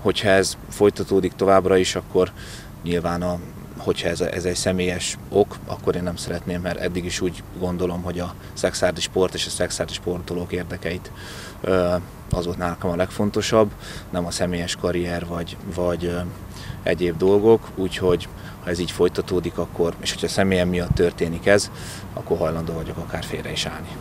hogyha ez folytatódik továbbra is, akkor nyilván a hogyha ez, ez egy személyes ok, akkor én nem szeretném, mert eddig is úgy gondolom, hogy a szexárdi sport és a szexárdi sportolók érdekeit az volt nálam a legfontosabb, nem a személyes karrier vagy, vagy egyéb dolgok, úgyhogy ha ez így folytatódik, akkor, és hogyha személyem miatt történik ez, akkor hajlandó vagyok akár félre is állni.